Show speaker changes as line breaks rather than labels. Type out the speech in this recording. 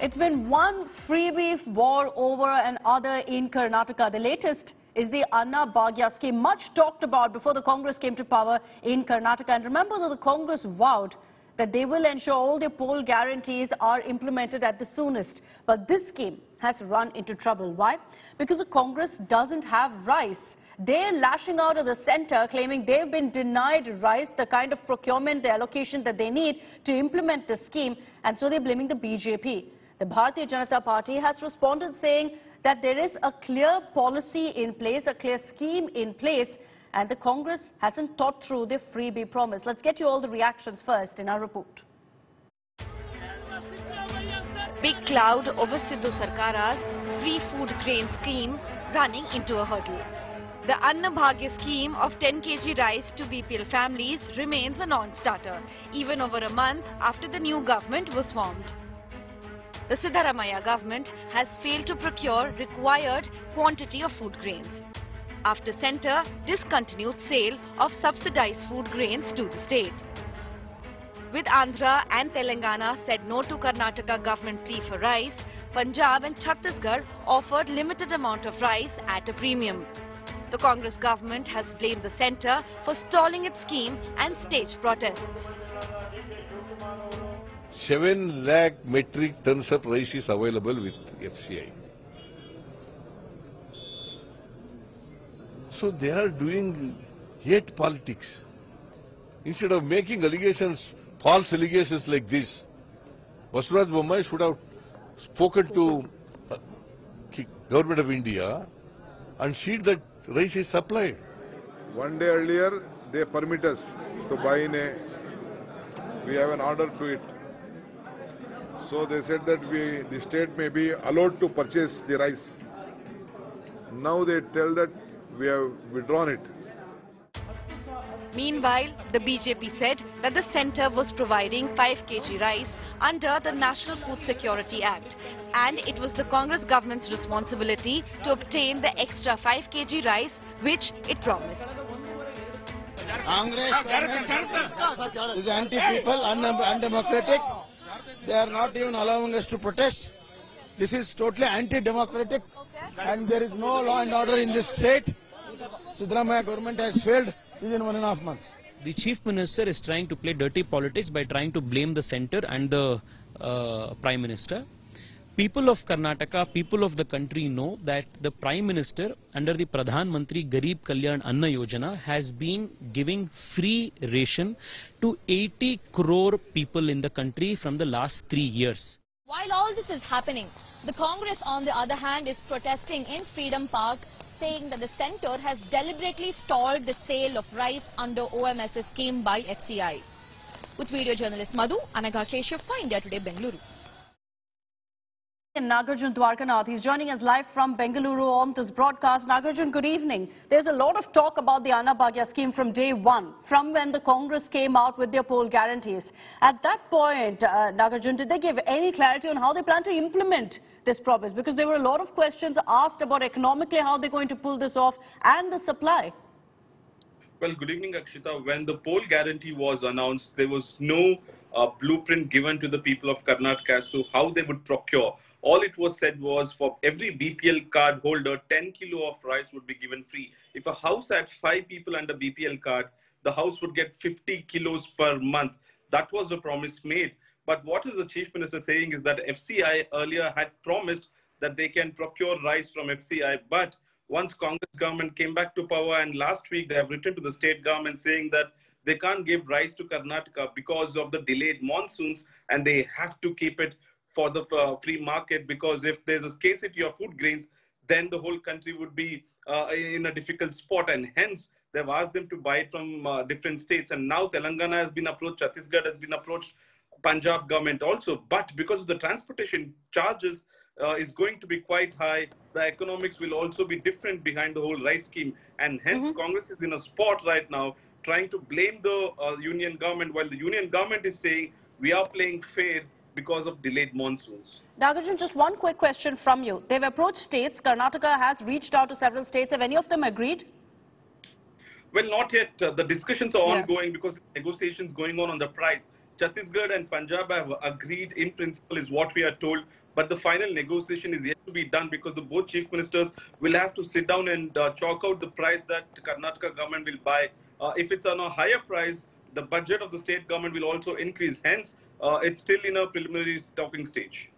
It's been one freebie war over another in Karnataka. The latest is the Anna Bhagya scheme, much talked about before the Congress came to power in Karnataka. And remember that the Congress vowed that they will ensure all their poll guarantees are implemented at the soonest. But this scheme has run into trouble. Why? Because the Congress doesn't have rice. They're lashing out at the centre, claiming they've been denied rice, the kind of procurement, the allocation that they need to implement the scheme, and so they're blaming the BJP. The Bharatiya Janata Party has responded saying that there is a clear policy in place, a clear scheme in place, and the Congress hasn't thought through the freebie promise. Let's get you all the reactions first in our report.
Big cloud over Sidhu Sarkara's free food grain scheme running into a hurdle. The Anna Bhagya scheme of 10 kg rice to BPL families remains a non-starter, even over a month after the new government was formed. The Siddaramaiah government has failed to procure required quantity of food grains. After centre discontinued sale of subsidized food grains to the state. With Andhra and Telangana said no to Karnataka government plea for rice, Punjab and Chhattisgarh offered limited amount of rice at a premium. The Congress government has blamed the centre for stalling its scheme and staged protests.
7 lakh metric tons of rice is available with FCI. So they are doing hate politics. Instead of making allegations, false allegations like this, Basavaraj Bommai should have spoken to uh, ki- government of India and see that rice is supplied.
One day earlier, they permit us to buy in a, we have an order to it. So they said that we, the state may be allowed to purchase the rice. Now they tell that we have withdrawn it.
Meanwhile, the BJP said that the centre was providing 5 kg rice under the National Food Security Act and it was the Congress government's responsibility to obtain the extra 5 kg rice which it promised.
Congress is anti-people, undem- undemocratic. They are not even allowing us to protest. This is totally anti-democratic and there is no law and order in this state. Siddaramaiah government has failed within one and a half months.
the chief minister is trying to play dirty politics by trying to blame the center and the uh, prime minister. People of Karnataka, people of the country know that the prime minister under the Pradhan Mantri Garib Kalyan Anna Yojana has been giving free ration to 80 crore people in the country from the last three years.
While all this is happening, the Congress, on the other hand, is protesting in Freedom Park, saying that the centre has deliberately stalled the sale of rice under OMSS scheme by FCI. With video journalist Madhu, Anaga Keshav for India Today, Bengaluru.
And Nagarjun Dwarkanath, he's joining us live from Bengaluru on this broadcast. Nagarjun, good evening. There's a lot of talk about the Anna Bhagya scheme from day one, from when the Congress came out with their poll guarantees. At that point, uh, Nagarjun, did they give any clarity on how they plan to implement this promise? Because there were a lot of questions asked about economically how they're going to pull this off and the supply.
Well, good evening, Akshita. When the poll guarantee was announced, there was no uh, blueprint given to the people of Karnataka as to how they would procure. All it was said was for every BPL card holder, 10 kilo of rice would be given free. If a house had five people under BPL card, the house would get 50 kilos per month. That was the promise made. But what is the chief minister saying is that FCI earlier had promised that they can procure rice from FCI, but once Congress government came back to power and last week they have written to the state government saying that they can't give rice to Karnataka because of the delayed monsoons and they have to keep it for the uh, free market because if there's a scarcity of food grains, then the whole country would be uh, in a difficult spot and hence they've asked them to buy it from uh, different states and now Telangana has been approached, Chhattisgarh has been approached, Punjab government also. But because of the transportation charges uh, is going to be quite high, the economics will also be different behind the whole rice scheme. And hence, Congress is in a spot right now trying to blame the uh, union government while the union government is saying we are playing fair because of delayed monsoons.
Nagarjun, just one quick question from you. They've approached states. Karnataka has reached out to several states. Have any of them agreed?
Well, not yet. Uh, the discussions are
Yeah.
ongoing because negotiations going on on the price. Chhattisgarh and Punjab have agreed in principle is what we are told. but the final negotiation is yet to be done because the both chief ministers will have to sit down and uh, chalk out the price that Karnataka government will buy. Uh, if it's on a higher price, the budget of the state government will also increase. Hence, Uh, it's still in a preliminary talking stage.